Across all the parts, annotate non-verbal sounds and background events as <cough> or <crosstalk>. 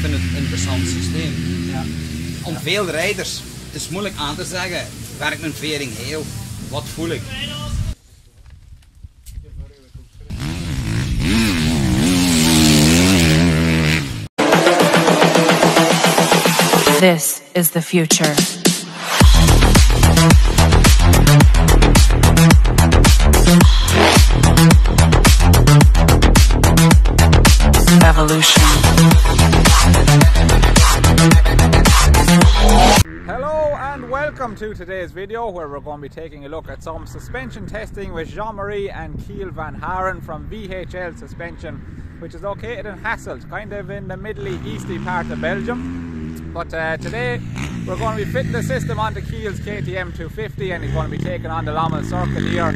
vind het een interessant systeem. Ja. Om veel rijders, het is moeilijk aan te zeggen, werkt mijn vering heel? Wat voel ik? This is the future. To today's video where we're going to be taking a look at some suspension testing with Jean-Marie and Chiel van Haeren from VHL Suspension which is located in Hasselt, kind of in the middle easty part of Belgium. But uh, today we're going to be fitting the system onto Chiel's KTM 250 and he's going to be taking on the Lommel Circle here.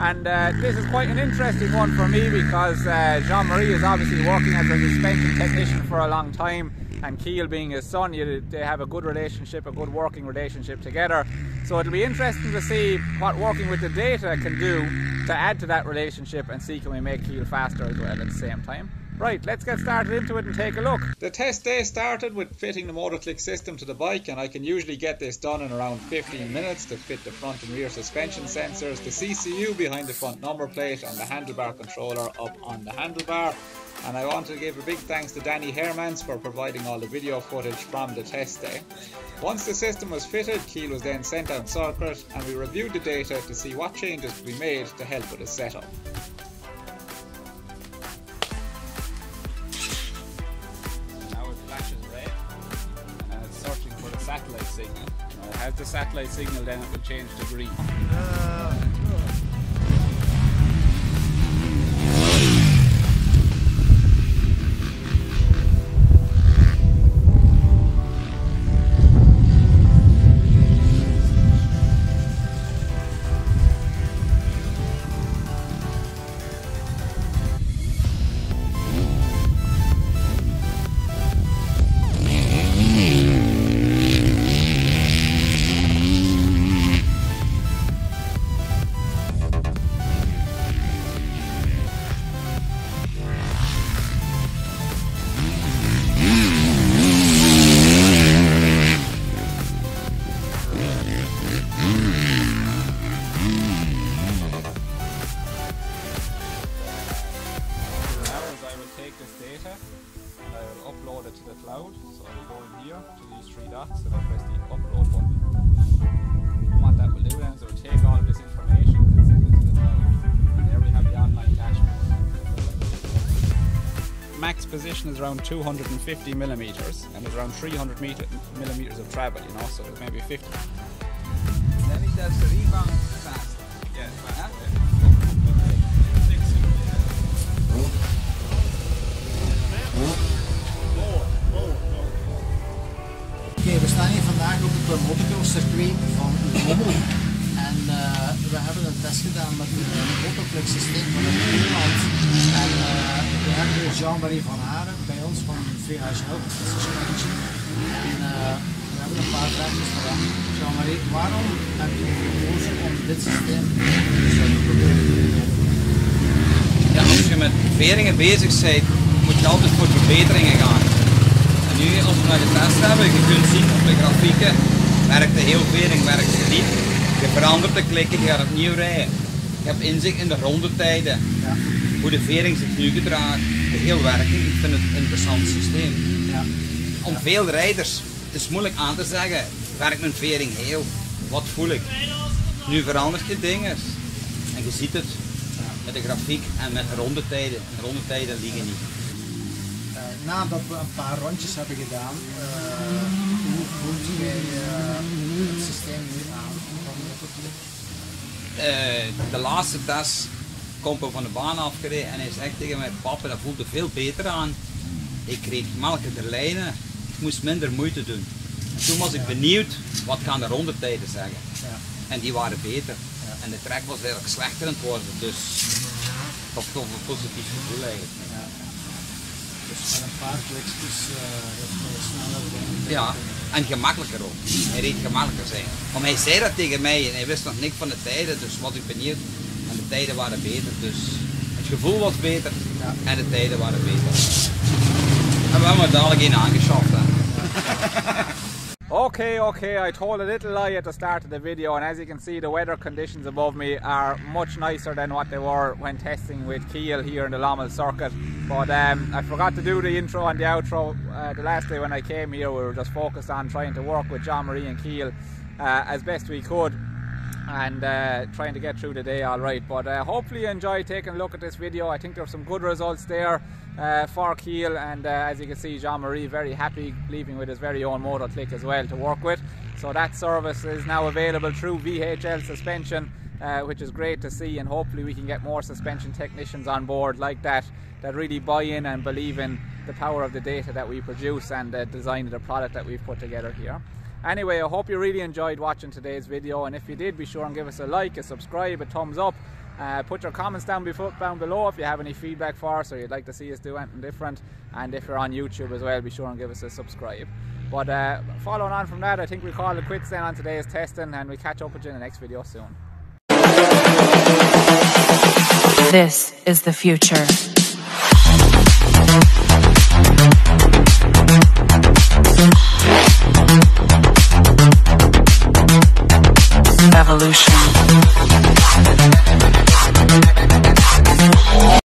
And uh, this is quite an interesting one for me because uh, Jean-Marie is obviously working as a suspension technician for a long time and Chiel being his son, you, they have a good relationship, a good working relationship together. So it'll be interesting to see what working with the data can do to add to that relationship and see can we make Chiel faster as well at the same time. Right, let's get started into it and take a look. The test day started with fitting the Motoklik system to the bike and I can usually get this done in around 15 minutes to fit the front and rear suspension sensors, the CCU behind the front number plate and the handlebar controller up on the handlebar. And I want to give a big thanks to Danny Hermans for providing all the video footage from the test day. Once the system was fitted, Chiel was then sent on circuit and we reviewed the data to see what changes could be made to help with the setup. Has the satellite signal then it will change to green. Now position is around 250 millimeters and there's around 300 meter, millimeters of travel, you know, so it's maybe 50. Then ik dat de rebound fast. Yeah, Oké, we staan hier vandaag op het motocross circuit van Lommel. En eh, we hebben een test gedaan met een Motoklik systeem van het Jean-Marie van Haren bij ons van VHL Suspension. En eh, we hebben een paar vragen voor hem. Jean-Marie, waarom heb je gekozen om dit systeem te proberen? Ja, als je met veringen bezig bent, moet je altijd voor verbeteringen gaan. En nu, als we naar de test hebben, je kunt zien op de grafieken, werkt de heel vering, werkt ze niet. Je verandert de klikken, je gaat opnieuw rijden. Je hebt inzicht in de rondetijden, Ja. hoe de vering zich nu gedraagt, heel werking. Ik vind het een interessant systeem. Ja. Om veel rijders, het is moeilijk aan te zeggen, werkt mijn vering heel? Wat voel ik? Nu verandert je dingen en je ziet het met de grafiek en met de rondetijden. En de rondetijden liegen niet. Eh, nadat we een paar rondjes hebben gedaan, eh, hoe voelt jij eh, het systeem nu aan de laatste test komt we van de baan afgereden en hij zegt tegen mij, papa dat voelde veel beter aan. Ik kreeg gemakkelijker lijnen, ik moest minder moeite doen. En toen was ik benieuwd, wat gaan de rondetijden zeggen? Ja. En die waren beter. En de trek was eigenlijk slechter aan het worden, dus dat is toch een positief gevoel eigenlijk. Ja. Dus met een paar kliksjes uh, heeft hij sneller Ja, en gemakkelijker ook. Hij reed gemakkelijker zijn. Want hij zei dat tegen mij en hij wist nog niks van de tijden, dus was ik benieuwd. En de tijden waren beter, dus het gevoel was beter Ja. en de tijden waren beter. Hebben we dadelijk een aangeschaft. <laughs> Okay, okay, I told a little lie at the start of the video and as you can see the weather conditions above me are much nicer than what they were when testing with Chiel here in the Lommel circuit. But um, I forgot to do the intro and the outro uh, the last day when I came here. We were just focused on trying to work with Jean-Marie and Chiel uh, as best we could and uh, trying to get through the day all right. But uh, hopefully you enjoy taking a look at this video. I think there are some good results there uh, for Chiel and uh, as you can see Jean-Marie very happy leaving with his very own Motoklik as well to work with. So that service is now available through VHL suspension uh, which is great to see and hopefully we can get more suspension technicians on board like that that really buy in and believe in the power of the data that we produce and the design of the product that we've put together here. Anyway, I hope you really enjoyed watching today's video and if you did, be sure and give us a like, a subscribe, a thumbs up. Uh, put your comments down, down below if you have any feedback for us or you'd like to see us do anything different. And if you're on YouTube as well, be sure and give us a subscribe. But uh, following on from that, I think we call it quits then on today's testing and we catch up with you in the next video soon. This is the future.